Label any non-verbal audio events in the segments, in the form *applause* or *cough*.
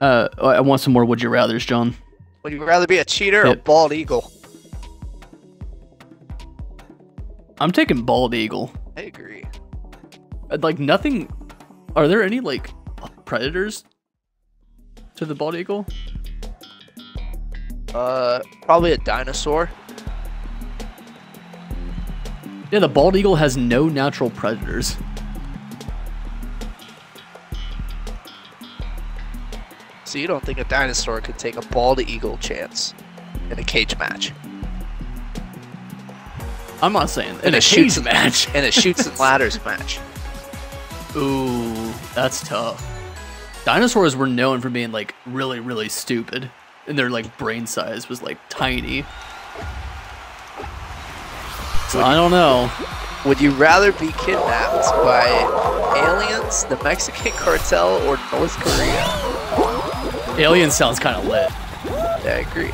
Uh, I want some more Would You Rather's, John. Would you rather be a cheater or a bald eagle? I'm taking bald eagle. I agree. Uh, Like nothing. Are there any like predators to the bald eagle? Uh, probably a dinosaur. Yeah, the bald eagle has no natural predators. So you don't think a dinosaur could take a bald eagle chance in a cage match? I'm not saying in And a cage shoots- *laughs* match. In a Chutes and Ladders match. *laughs* Ooh, that's tough. Dinosaurs were known for being like really, really stupid, and their like brain size was like tiny. So I don't know. Would you rather be kidnapped by aliens, the Mexican *laughs* cartel, or North Korea? Alien sounds kind of lit. Yeah, I agree.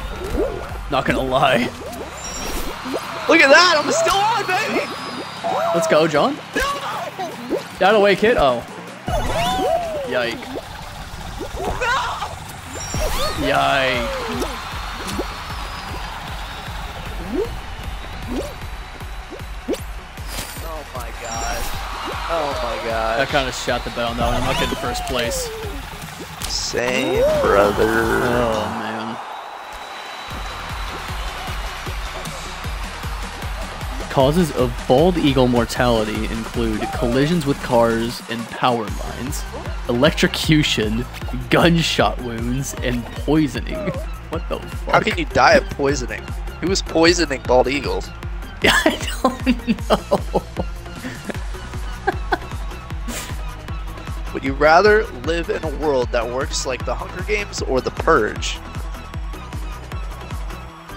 Not gonna lie. Look at that! I'm still on, baby! Let's go, John. That away, kid. Oh. Yike. Yike. Oh my god. Oh my god. I kind of shot the bet on that one. I'm not getting first place. Same, brother. Oh man. Causes of bald eagle mortality include collisions with cars and power lines, electrocution, gunshot wounds, and poisoning. *laughs* What the fuck? How can you die of poisoning? Who was poisoning bald eagles? *laughs* I don't know. Would you rather live in a world that works like the Hunger Games or the Purge?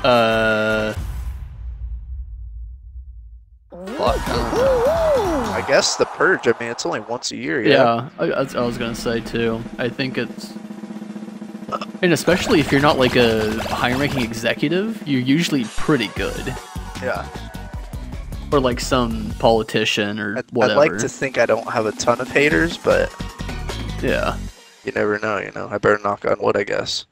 Uh, Fuck. I guess the Purge. I mean, it's only once a year. Yeah. yeah, I, I was gonna say too. I think it's, and especially if you're not like a high-ranking executive, you're usually pretty good. Yeah. or like some politician or I'd, I'd like to think I don't have a ton of haters, but yeah. you never know. You know, I better knock on wood, I guess.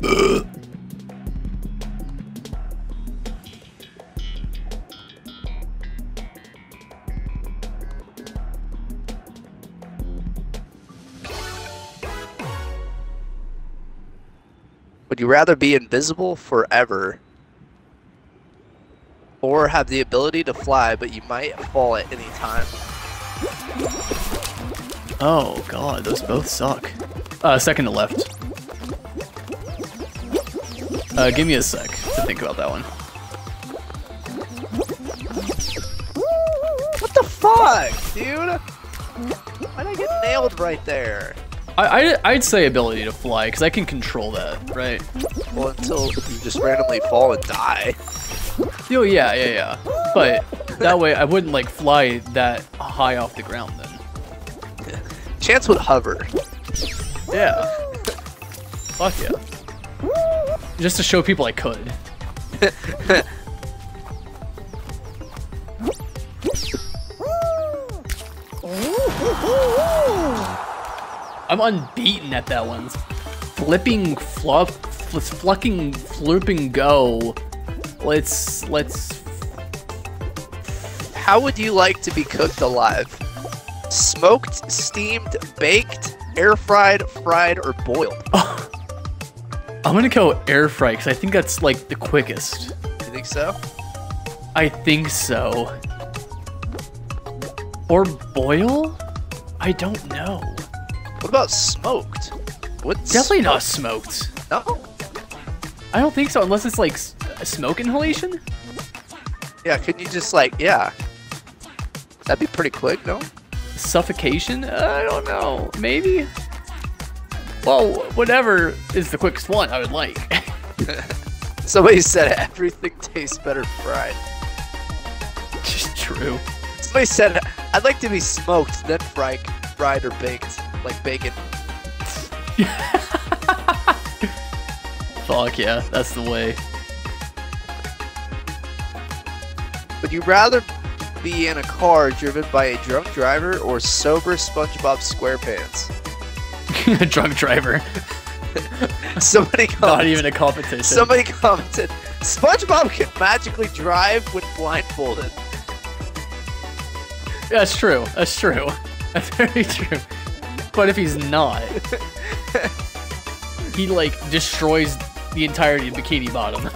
*laughs* Would you rather be invisible forever or have the ability to fly, but you might fall at any time? Oh god, those both suck. Uh, second to left. Uh, give me a sec to think about that one. What the fuck, dude? Why'd I get nailed right there? I, I I'd say ability to fly because I can control that, right? Well, until you just randomly fall and die. Oh yeah, yeah, yeah. But that way I wouldn't like fly that high off the ground then. *laughs* Chance would hover. Yeah. Fuck yeah. Just to show people I could. *laughs* I'm unbeaten at that one. Flipping fluff, fl- flucking, flirping go. Let's let's. How would you like to be cooked alive? Smoked, steamed, baked, air fried, fried, or boiled? *laughs* I'm gonna go air fry because I think that's like the quickest. You think so? I think so. Or boil? I don't know. What about smoked? What's Definitely not smoked. No. I don't think so, unless it's like smoke inhalation. Yeah, couldn't you just like yeah? That'd be pretty quick, no? Suffocation? Uh, I don't know. Maybe. Well, whatever is the quickest one, I would like. *laughs* Somebody said everything tastes better fried. Just true. Somebody said I'd like to be smoked, then fried, fried or baked, like bacon. *laughs* Fuck yeah, that's the way. Would you rather be in a car driven by a drunk driver or sober SpongeBob SquarePants? *laughs* A drunk driver. *laughs* Somebody Not even a competition. somebody commented, SpongeBob can magically drive when blindfolded. That's true. That's true. That's very true. But if he's not, *laughs* he like destroys the entirety of Bikini Bottom. *laughs*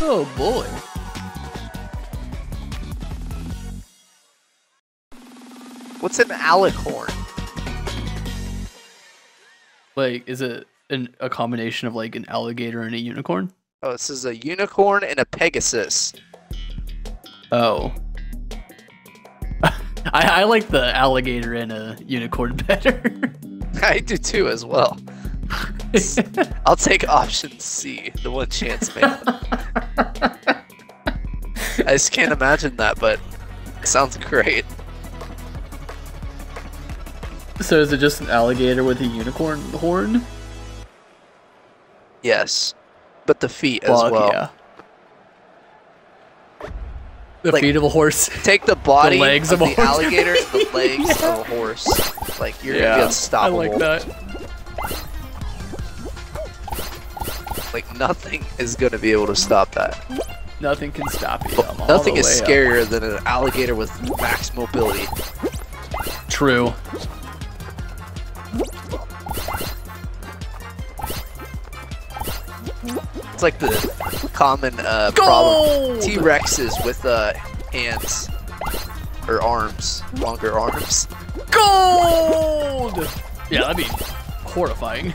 oh boy. What's an alicorn? Like, is it an, a combination of like an alligator and a unicorn? Oh, this is a unicorn and a pegasus. Oh. *laughs* I, I like the alligator and a unicorn *laughs* better. *laughs* I do too, as well. I'll take option C, the one chance man. I just can't imagine that, but it sounds great. So is it just an alligator with a unicorn horn? Yes, but the feet as well. yeah. The Like- feet of a horse. *laughs* Take the body the legs of, of a the horse. alligator the *laughs* legs of a horse. Like you're gonna be I unstoppable. like that. Like nothing is gonna be able to stop that. Nothing can stop you. All Nothing the is way up. scarier than an alligator with max mobility. True. It's like the common uh, problem. Gold! T Rexes with uh, hands or arms, longer arms. Gold! Yeah, that'd be horrifying.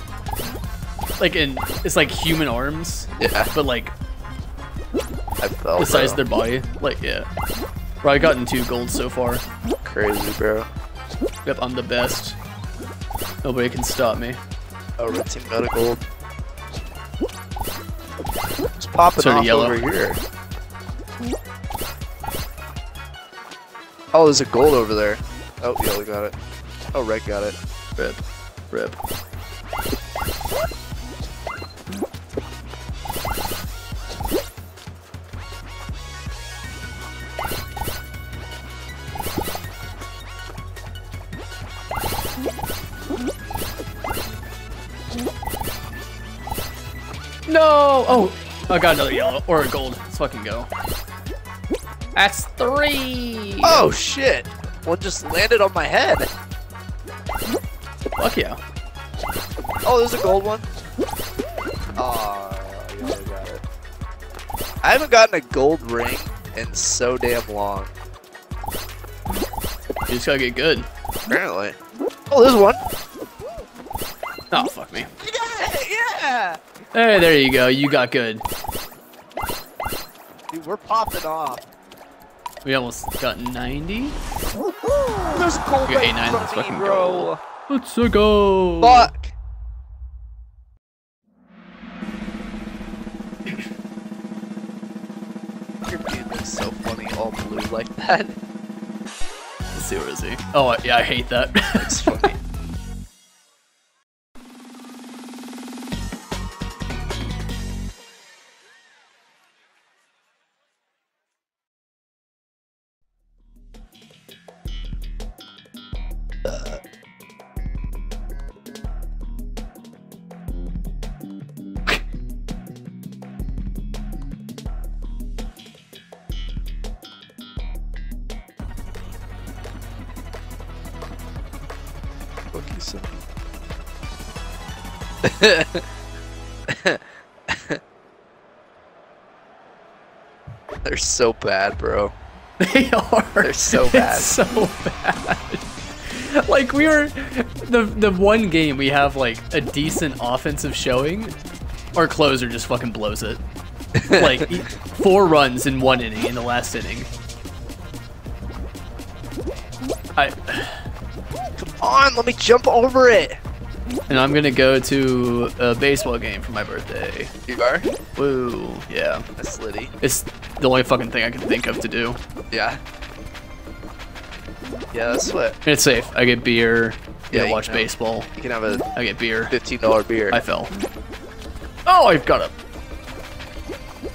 Like in, it's like human arms, Yeah, but like I felt the size of their body. Like yeah. Bro, I gotten two golds so far. crazy, bro. Yep, I'm the best. Nobody can stop me. Oh, red team got a gold. It's popping off yellow. over here. Oh, there's a gold over there. Oh, yellow got it. Oh, red got it. Rip. Rip. No! Oh! I got another yellow. Or a gold. Let's fucking go. That's three! Oh shit! One just landed on my head. Fuck yeah. Oh, there's a gold one. Oh, yeah, I got it. I haven't gotten a gold ring in so damn long. You just gotta get good. Apparently. Oh, there's one. Oh, fuck me. Yeah! Hey, there you go. You got good. Dude, we're popping off. We almost got 90. There's gold Okay, right in nine, let's fucking bro. Let's go. Fuck. Your dude looks so funny, all blue like that. Let's see where is he. Oh yeah, I hate that. It's funny. *laughs* *laughs* They're so bad, bro. they are. They're so *laughs* bad. It's so bad. Like we were the the one game we have like a decent offensive showing. Our closer just fucking blows it. *laughs* Like four runs in one inning in the last inning. I on, let me jump over it. And I'm gonna go to a baseball game for my birthday. You are? Woo, yeah. That's litty. It's the only fucking thing I can think of to do. Yeah. Yeah, that's what. And it's safe. I get beer. Yeah, watch baseball. You can have a I get beer. $15 beer. I fell. Oh, I've got up.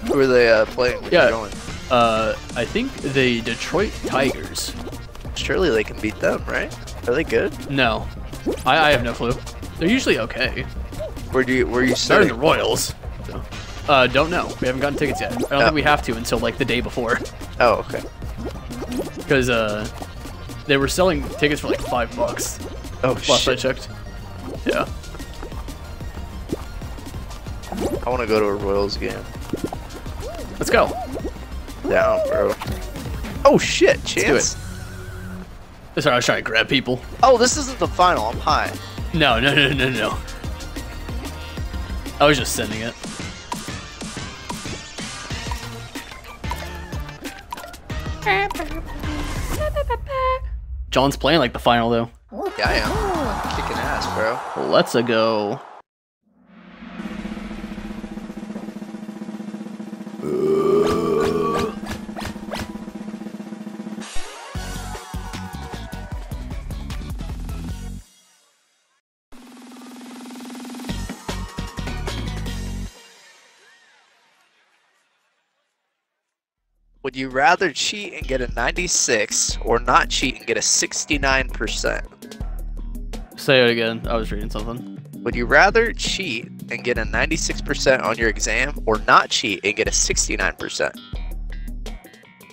Who are they uh, playing? Where Yeah. going? Uh, I think the Detroit Tigers. Surely they can beat them, right? Are they good? No, I, I have no clue. They're usually okay. Where do you where you They're in the Royals. So. Uh, don't know. We haven't gotten tickets yet. I don't Oh. think we have to until like the day before, Oh, okay. because uh, they were selling tickets for like five bucks Oh last I checked. Yeah. I want to go to a Royals game. Let's go. Down, bro. Oh shit! do Chance. Sorry, I was trying to grab people. Oh, this isn't the final. I'm high. No, no, no, no, no. I was just sending it. John's playing like the final though. Yeah, I am. Kicking ass, bro. Let's a go. Would you rather cheat and get a 96 or not cheat and get a 69%? Say it again. I was reading something. Would you rather cheat and get a 96% on your exam or not cheat and get a 69%?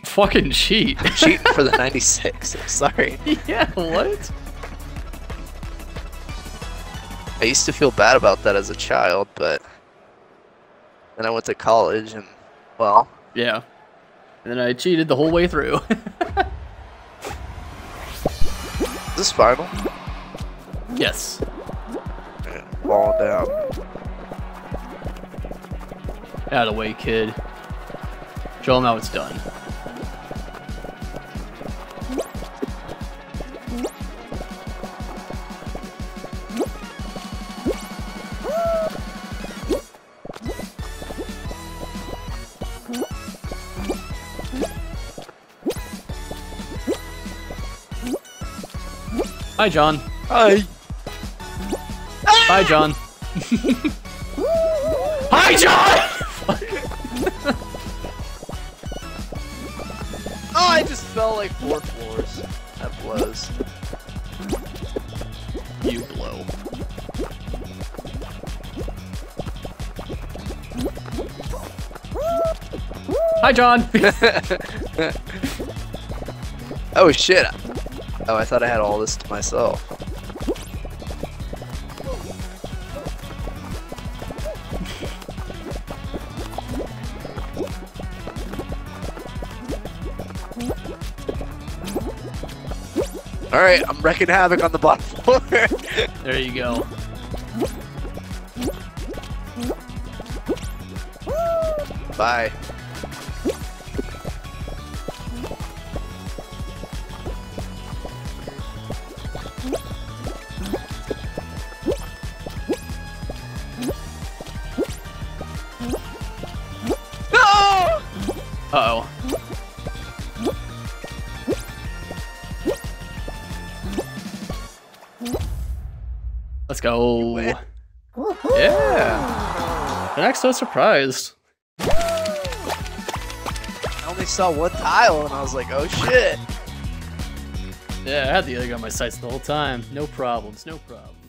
Fucking cheat. Cheating *laughs* for the 96. I'm sorry. yeah, what? I used to feel bad about that as a child, but then I went to college and, well, Yeah. And then I cheated the whole way through. *laughs* is this final? yes. Falling down. Out of the way, kid. Show him how it's done. Hi, John. Hi. *laughs* Hi, John. Hi, *laughs* John! Oh, I just fell like four floors. That blows. you blow. Hi, John. *laughs* Oh shit. Oh, I thought I had all this to myself. Alright, I'm wrecking havoc on the bottom floor. *laughs* there you go. Bye. Uh oh. Let's go. Yeah. And I'm so surprised. I only saw one tile and I was like, oh shit. Yeah, I had the other guy on my sights the whole time. No problems, no problems.